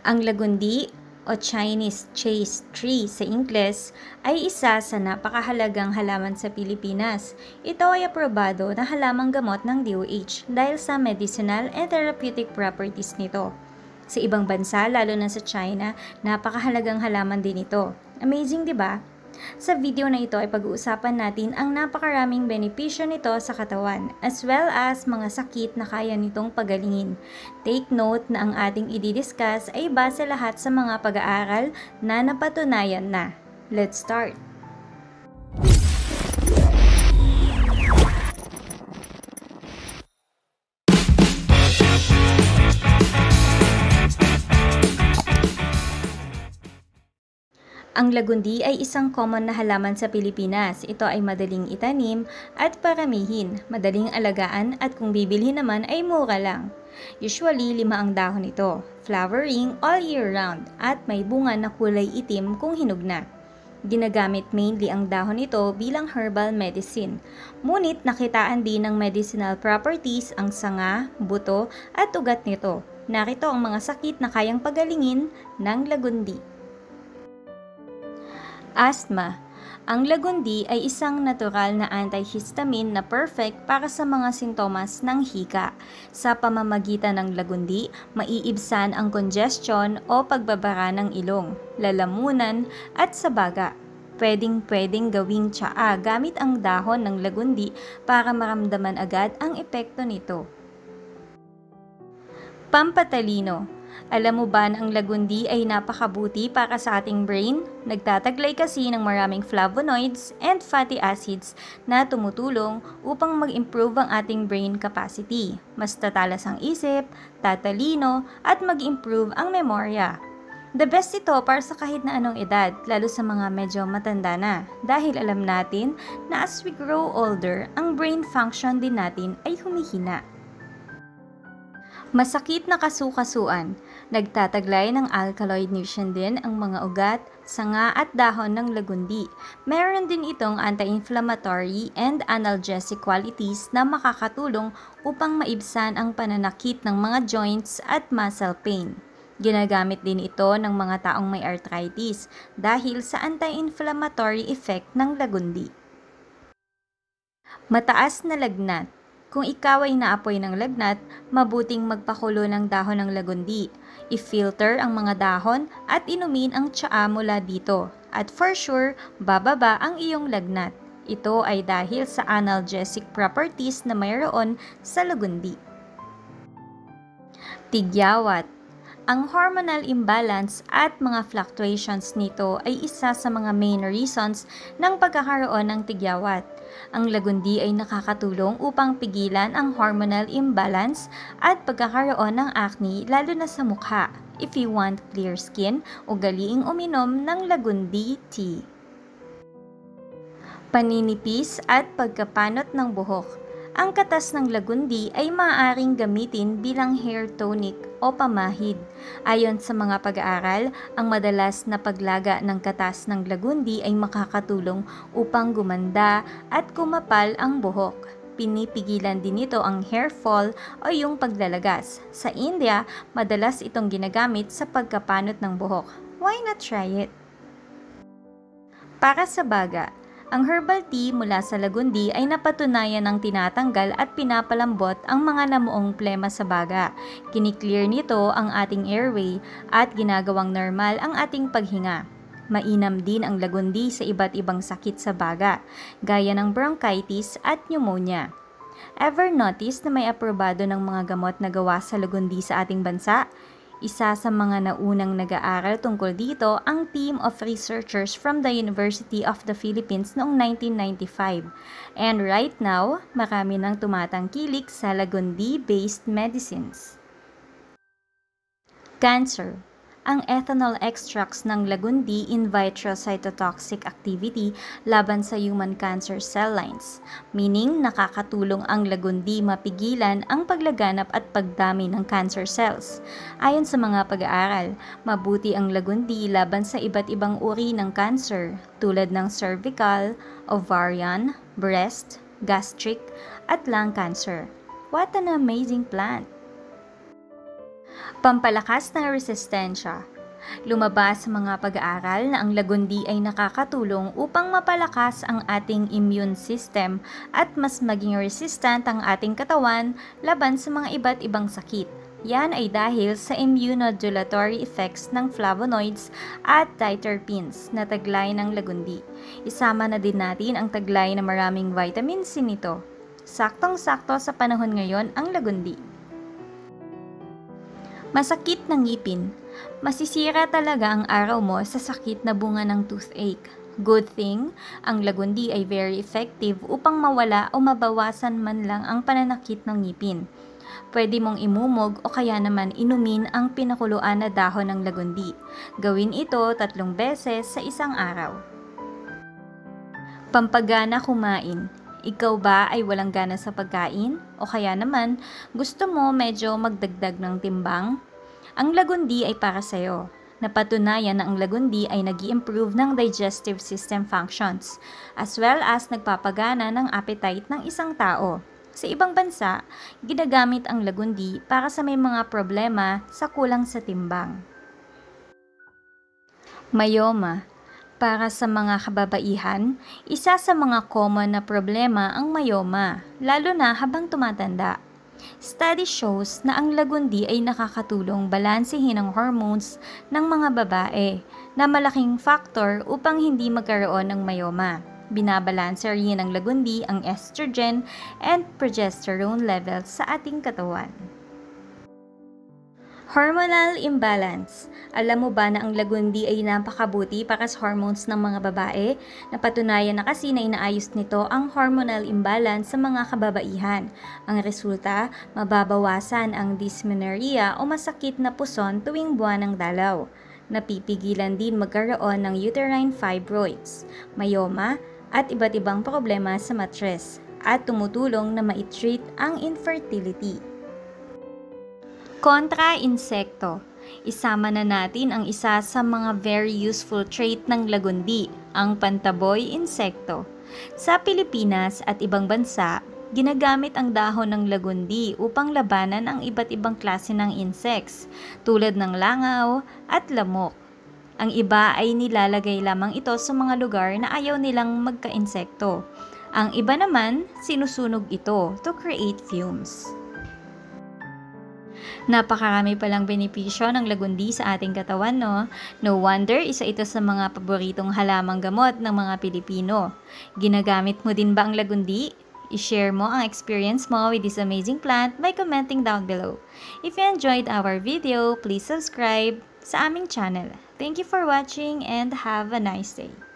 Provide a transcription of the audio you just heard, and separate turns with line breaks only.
Ang lagundi o Chinese chase tree sa Ingles ay isa sa napakahalagang halaman sa Pilipinas. Ito ay aprobado na halamang gamot ng DOH dahil sa medicinal and therapeutic properties nito. Sa ibang bansa, lalo na sa China, napakahalagang halaman din ito. Amazing, di ba? Sa video na ito ay pag-uusapan natin ang napakaraming benepisyo nito sa katawan as well as mga sakit na kaya nitong pagalingin. Take note na ang ating i-discuss ay base lahat sa mga pag-aaral na napatunayan na. Let's start! Ang lagundi ay isang common na halaman sa Pilipinas. Ito ay madaling itanim at paramihin, madaling alagaan at kung bibilhin naman ay mura lang. Usually, lima ang dahon nito, flowering all year round at may bunga na kulay itim kung hinog na. Ginagamit mainly ang dahon nito bilang herbal medicine. Ngunit nakitaan din ng medicinal properties ang sanga, buto at ugat nito. Narito ang mga sakit na kayang pagalingin ng lagundi. Asthma. Ang lagundi ay isang natural na antihistamine na perfect para sa mga sintomas ng hika. Sa pamamagitan ng lagundi, maiibsan ang congestion o pagbabara ng ilong, lalamunan at sabaga. Pwedeng-pwedeng gawing tsaa gamit ang dahon ng lagundi para maramdaman agad ang epekto nito. Pampatalino alam mo ba na ang lagundi ay napakabuti para sa ating brain? Nagtataglay kasi ng maraming flavonoids and fatty acids na tumutulong upang mag-improve ang ating brain capacity. Mas tatalas ang isip, tatalino, at mag-improve ang memorya. The best ito para sa kahit na anong edad, lalo sa mga medyo matanda na. Dahil alam natin na as we grow older, ang brain function din natin ay humihina. Masakit na kasukasuan. Nagtataglay ng alkaloid nutrient din ang mga ugat, sanga at dahon ng lagundi. Meron din itong anti-inflammatory and analgesic qualities na makakatulong upang maibsan ang pananakit ng mga joints at muscle pain. Ginagamit din ito ng mga taong may arthritis dahil sa anti-inflammatory effect ng lagundi. Mataas na lagnat kung ikaw ay naapoy ng lagnat, mabuting magpakulo ng dahon ng lagundi. I-filter ang mga dahon at inumin ang tsaa mula dito. At for sure, bababa ang iyong lagnat. Ito ay dahil sa analgesic properties na mayroon sa lagundi. Tigyawat ang hormonal imbalance at mga fluctuations nito ay isa sa mga main reasons ng pagkakaroon ng tigyawat. Ang lagundi ay nakakatulong upang pigilan ang hormonal imbalance at pagkakaroon ng acne lalo na sa mukha. If you want clear skin, ugaliing uminom ng lagundi tea. Paninipis at pagkapanot ng buhok ang katas ng lagundi ay maaaring gamitin bilang hair tonic o pamahid. Ayon sa mga pag-aaral, ang madalas na paglaga ng katas ng lagundi ay makakatulong upang gumanda at kumapal ang buhok. Pinipigilan din nito ang hair fall o yung paglalagas. Sa India, madalas itong ginagamit sa pagkapanot ng buhok. Why not try it? Para sa baga, ang herbal tea mula sa lagundi ay napatunayan ng tinatanggal at pinapalambot ang mga namuong plema sa baga. Kiniklear nito ang ating airway at ginagawang normal ang ating paghinga. Mainam din ang lagundi sa iba't ibang sakit sa baga, gaya ng bronchitis at pneumonia. Ever notice na may aprobado ng mga gamot na gawa sa lagundi sa ating bansa? Isa sa mga naunang nag-aaral tungkol dito ang team of researchers from the University of the Philippines noong 1995. And right now, marami nang tumatangkilik sa lagundi-based medicines. Cancer ang ethanol extracts ng lagundi in vitro cytotoxic activity laban sa human cancer cell lines, meaning nakakatulong ang lagundi mapigilan ang paglaganap at pagdami ng cancer cells. Ayon sa mga pag-aaral, mabuti ang lagundi laban sa iba't ibang uri ng cancer tulad ng cervical, ovarian, breast, gastric, at lung cancer. What an amazing plant! Pampalakas ng resistensya. Lumabas sa mga pag-aaral na ang lagundi ay nakakatulong upang mapalakas ang ating immune system at mas maging resistant ang ating katawan laban sa mga iba't ibang sakit. Yan ay dahil sa immunomodulatory effects ng flavonoids at diterpenes na taglay ng lagundi. Isama na din natin ang taglay na maraming vitamin C nito. Saktong-sakto sa panahon ngayon ang lagundi. Masakit ng ngipin. Masisira talaga ang araw mo sa sakit na bunga ng toothache. Good thing, ang lagundi ay very effective upang mawala o mabawasan man lang ang pananakit ng ngipin. Pwede mong imumog o kaya naman inumin ang pinakuluan na dahon ng lagundi. Gawin ito tatlong beses sa isang araw. Pampagana kumain. Ikaw ba ay walang gana sa pagkain? O kaya naman, gusto mo medyo magdagdag ng timbang? Ang lagundi ay para sa'yo. Napatunayan na ang lagundi ay nag improve ng digestive system functions, as well as nagpapagana ng appetite ng isang tao. Sa ibang bansa, ginagamit ang lagundi para sa may mga problema sa kulang sa timbang. Mayoma para sa mga kababaihan, isa sa mga common na problema ang mayoma, lalo na habang tumatanda. Study shows na ang lagundi ay nakakatulong balansehin ang hormones ng mga babae na malaking factor upang hindi magkaroon ng mayoma. Binabalanse rin ng lagundi ang estrogen and progesterone levels sa ating katawan. Hormonal imbalance. Alam mo ba na ang lagundi ay napakabuti para sa hormones ng mga babae? Napatunayan na kasi na inaayos nito ang hormonal imbalance sa mga kababaihan. Ang resulta, mababawasan ang dysmenorrhea o masakit na puson tuwing buwan ng dalaw. Napipigilan din magkaroon ng uterine fibroids, myoma, at iba't ibang problema sa matres at tumutulong na ma-treat ang infertility. Kontra insekto. Isama na natin ang isa sa mga very useful trait ng lagundi, ang pantaboy insekto. Sa Pilipinas at ibang bansa, ginagamit ang dahon ng lagundi upang labanan ang iba't ibang klase ng insects tulad ng langaw at lamok. Ang iba ay nilalagay lamang ito sa mga lugar na ayaw nilang magka-insekto. Ang iba naman, sinusunog ito to create fumes. Napakarami palang benepisyo ng lagundi sa ating katawan, no? No wonder, isa ito sa mga paboritong halamang gamot ng mga Pilipino. Ginagamit mo din ba ang lagundi? I-share mo ang experience mo with this amazing plant by commenting down below. If you enjoyed our video, please subscribe sa aming channel. Thank you for watching and have a nice day.